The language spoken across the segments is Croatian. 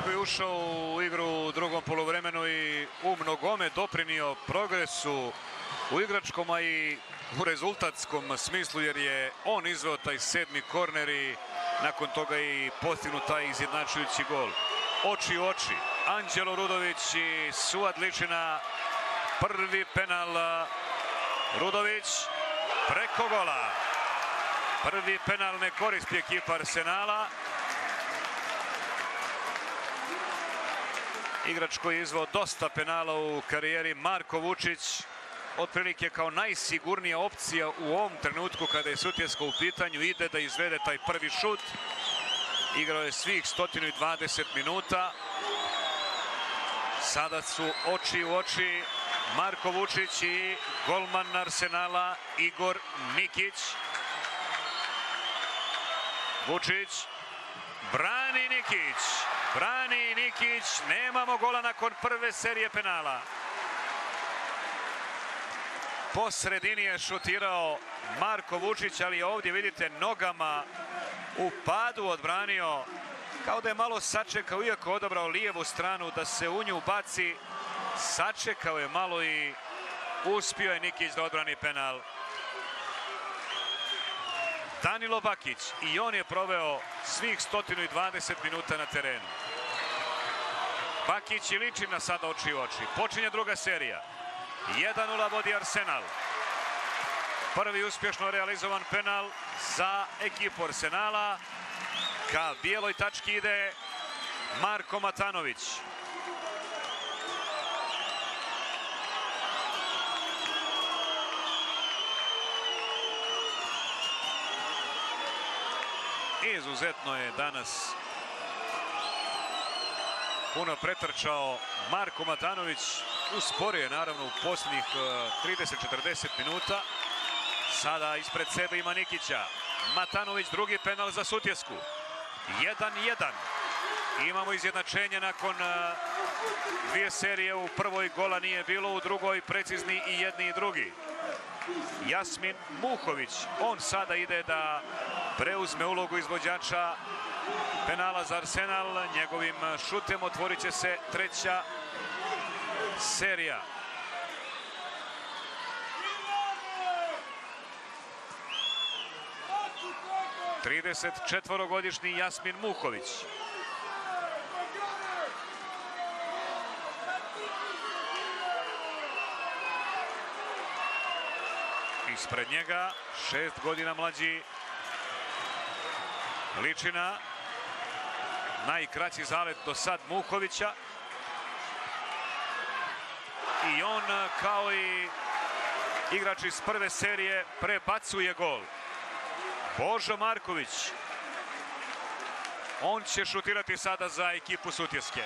Dečko je ušao u igru u drugom polovremenu i u mnogome doprinio progresu u igračkom, a i u rezultatskom smislu, jer je on izveo taj sedmi korner i nakon toga i postignut taj izjednačujući gol. Oči u oči. Anđelo Rudović i Suad Ličina. Prvi penal Rudović preko gola. Prvi penal ne koristi ekipa Arsenala. Igrač koji je izvao dosta penala u karijeri, Marko Vučić, otprilike kao najsigurnija opcija u ovom trenutku kada je Sutjeska u pitanju, ide da izvede taj prvi šut. Igrao je svih 120 minuta. Sada su oči u oči Marko Vučić i golman Arsenala Igor Mikić. Vučić, brani Nikić, brani Nikić, nemamo gola nakon prve serije penala. Po sredini je šutirao Marko Vučić, ali ovdje vidite nogama u padu odbranio kao da je malo sačekao, iako odabrao lijevu stranu da se u nju baci. Sačekao je malo i uspio je Nikić da odbrani penal. Danilo Bakić i on je proveo svih 120 minuta na terenu. Bakić i Ličina sada oči u oči. Počinje druga serija. 1-0 vodi Arsenal. Prvi uspješno realizovan penal za ekipu Arsenala. Ka bijeloj tački ide Marko Matanović. Izuzetno je danas puno pretrčao Marko Matanović. Usporio je naravno u posljednjih 30-40 minuta. Sada ispred sebe ima Nikića. Matanović drugi penal za Sutjesku. 1-1. Imamo izjednačenje nakon dvije serije. U prvoj gola nije bilo, u drugoj precizni i jedni i drugi. Jasmin Muhović, on sada ide da preuzme ulogu izvođača penala za Arsenal. Njegovim šutem otvorit će se treća serija. Trideset četvorogodišnji Jasmin Muhović. Ispred njega šest godina mlađi Ličina. Najkraći zalet do sad Muhovića. I on kao i igrač iz prve serije prebacuje gol. Božo Marković. On će šutirati sada za ekipu Sutjeske.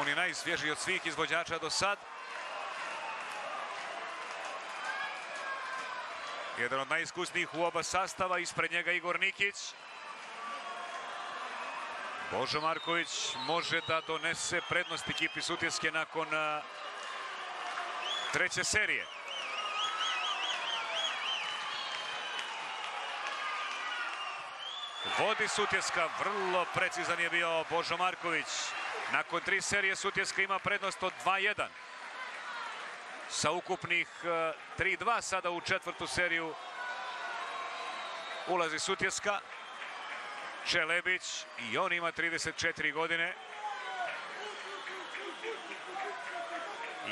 On je najsvježiji od svih izvođača do sad. Jedan od najiskusnijih u oba sastava, ispred njega Igor Nikić. Božo Marković može da donese prednost ekipi Sutjeske nakon treće serije. Vodi Sutjeska, vrlo precizan je bio Božo Marković. Nakon tri serije Sutjeska ima prednost od 2-1. Sa ukupnih 3-2 sada u četvrtu seriju ulazi Sutjeska. Čelebić i on ima 34 godine.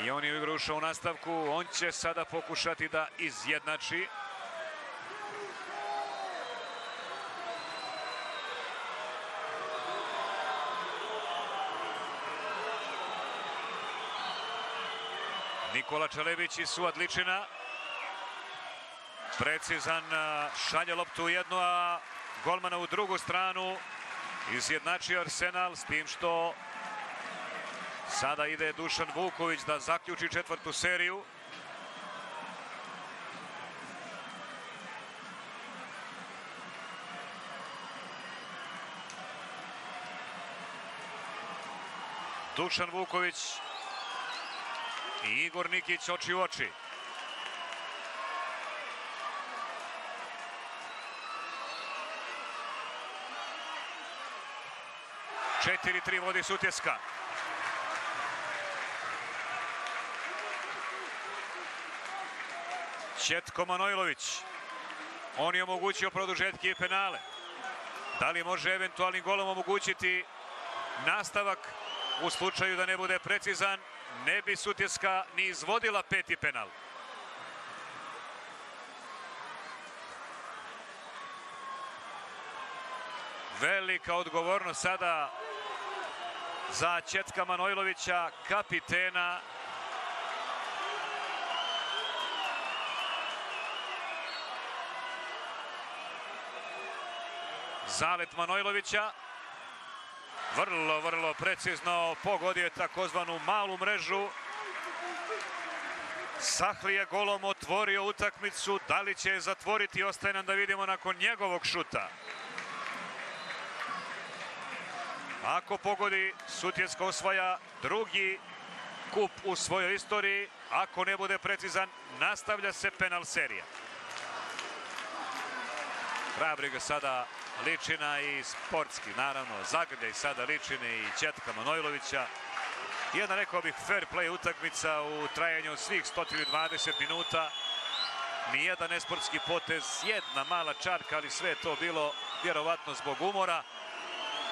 I on je u igru ušao u nastavku. On će sada pokušati da izjednači. Nikola Čelebić i Suad Ličina. Precizan šalje loptu u jednu, a golmana u drugu stranu. Izjednačio Arsenal s tim što sada ide Dušan Vuković da zaključi četvrtu seriju. Dušan Vuković i Igor Nikić oči u oči. Četiri tri vodi Sutjeska. Četko Manojlović. On je omogućio produžetke i penale. Da li može eventualnim golom omogućiti nastavak u slučaju da ne bude precizan? Ne bi Sutjeska ni izvodila peti penal. Velika odgovornost sada za Četka Manojlovića, kapitena. Zalet Manojlovića. Vrlo, vrlo precizno pogodio takozvanu malu mrežu. Sahli je golom otvorio utakmicu. Da li će je zatvoriti, ostaje nam da vidimo nakon njegovog šuta. Ako pogodi, Sutjeska osvaja drugi kup u svojoj istoriji. Ako ne bude precizan, nastavlja se penal serija. Hrabri ga sada Ličina i sportski, naravno, zagrljaj sada Ličine i Četka Manojlovića. Jedna, rekao bih, fair play utakmica u trajanju svih 120 minuta. Nijedan nesportski potez, jedna mala čarka, ali sve je to bilo vjerovatno zbog umora.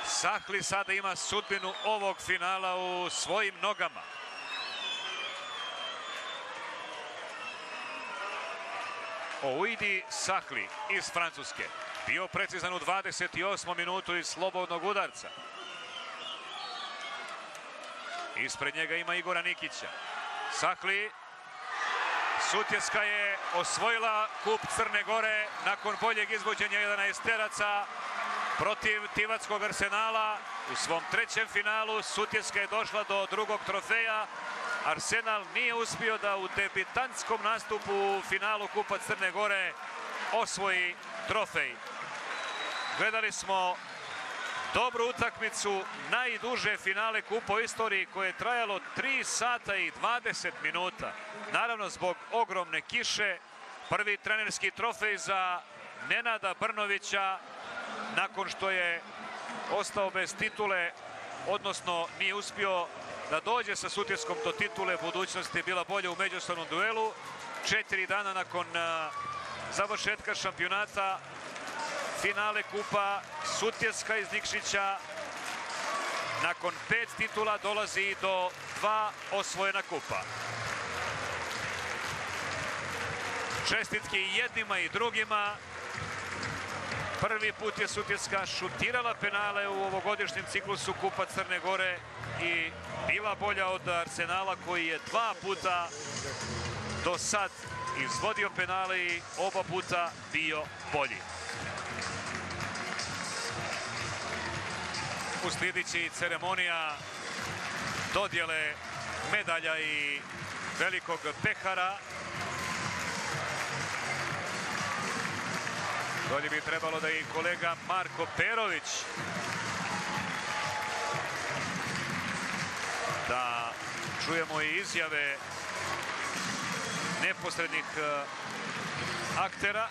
Sahli sada ima sudbinu ovog finala u svojim nogama. Ouidi Sahli iz Francuske. Bio precizan u 28. minutu iz slobodnog udarca. Ispred njega ima Igora Nikića. Sahli. Sutjeska je osvojila kup Crne Gore nakon boljeg izvođenja 11 teraca protiv Tivatskog arsenala. U svom trećem finalu Sutjeska je došla do drugog trofeja. Arsenal nije uspio da u debitantskom nastupu u finalu Kupa Crne Gore osvoji trofej. Gledali smo dobru utakmicu, najduže finale kupa u istoriji koje je trajalo 3 sata i 20 minuta. Naravno zbog ogromne kiše, prvi trenerski trofej za Nenada Brnovića nakon što je ostao bez titule, odnosno nije uspio da dođe sa Sutjeskom do titule, budućnost je bila bolja u međusobnom duelu. Četiri dana nakon završetka šampionata, finale kupa Sutjeska iz Nikšića, nakon pet titula dolazi do dva osvojena kupa. Čestitke i jednima i drugima. Prvi put je Sutjeska šutirala penale u ovogodišnjem ciklusu Kupa Crne Gore i bila bolja od Arsenala koji je dva puta do sad izvodio penale i oba puta bio bolji. Uslijedit će ceremonija dodjele medalja i velikog pehara Dolje bi trebalo da i kolega Marko Perović da čujemo i izjave neposrednih aktera.